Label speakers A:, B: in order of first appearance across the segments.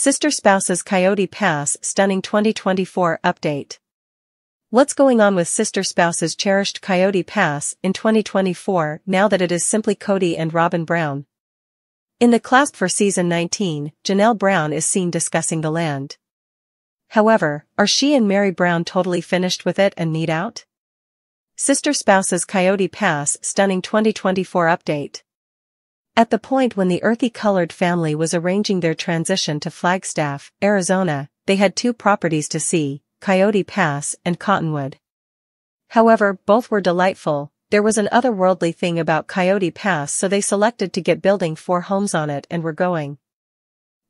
A: Sister Spouses Coyote Pass Stunning 2024 Update What's going on with Sister Spouses cherished Coyote Pass in 2024 now that it is simply Kody and Robin Brown? In the clasp for season 19, Janelle Brown is seen discussing the land. However, are she and Meri Brown totally finished with it and need out? Sister Spouses Coyote Pass Stunning 2024 Update at the point when the earthy-colored family was arranging their transition to Flagstaff, Arizona, they had two properties to see, Coyote Pass and Cottonwood. However, both were delightful, there was an otherworldly thing about Coyote Pass so they selected to get building four homes on it and were going.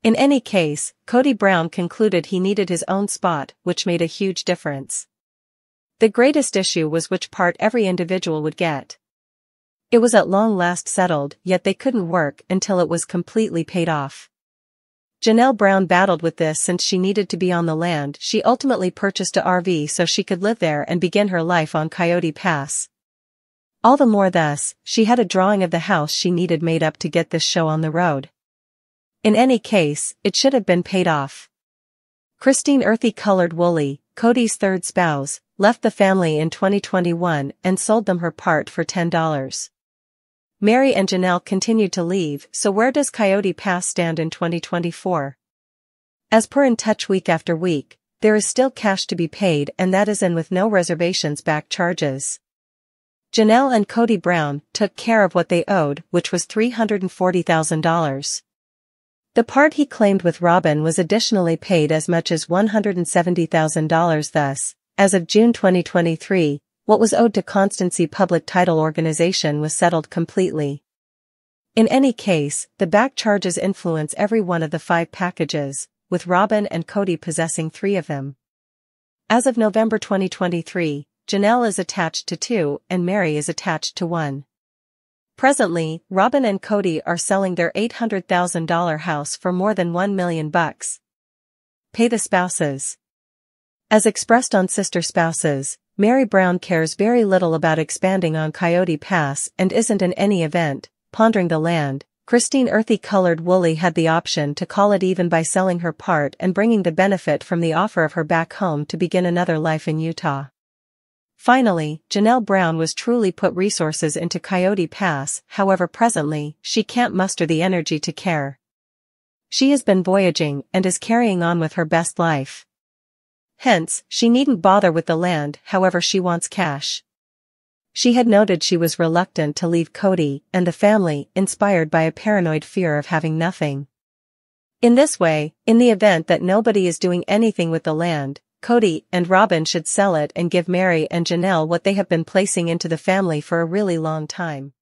A: In any case, Kody Brown concluded he needed his own spot, which made a huge difference. The greatest issue was which part every individual would get. It was at long last settled, yet they couldn't work until it was completely paid off. Janelle Brown battled with this since she needed to be on the land. She ultimately purchased a RV so she could live there and begin her life on Coyote Pass. All the more thus, she had a drawing of the house she needed made up to get this show on the road. In any case, it should have been paid off. Christine Earthy-colored Woolley, Kody's third spouse, left the family in 2021 and sold them her part for $10. Meri and Janelle continued to leave, so where does Coyote Pass stand in 2024? As per In Touch week after week, there is still cash to be paid and that is in with no reservations back charges. Janelle and Kody Brown took care of what they owed, which was $340,000. The part he claimed with Robin was additionally paid as much as $170,000 thus, as of June 2023, what was owed to Constancy Public Title Organization was settled completely. In any case, the back charges influence every one of the five packages, with Robin and Kody possessing three of them. As of November 2023, Janelle is attached to two and Meri is attached to one. Presently, Robin and Kody are selling their $800,000 house for more than 1 million bucks. Pay the spouses. As expressed on Sister Spouses, Meri Brown cares very little about expanding on Coyote Pass and isn't in any event, pondering the land, Christine Earthy-colored Woolley had the option to call it even by selling her part and bringing the benefit from the offer of her back home to begin another life in Utah. Finally, Janelle Brown was truly put resources into Coyote Pass, however presently, she can't muster the energy to care. She has been voyaging and is carrying on with her best life. Hence, she needn't bother with the land however she wants cash. She had noted she was reluctant to leave Kody and the family inspired by a paranoid fear of having nothing. In this way, in the event that nobody is doing anything with the land, Kody and Robin should sell it and give Meri and Janelle what they have been placing into the family for a really long time.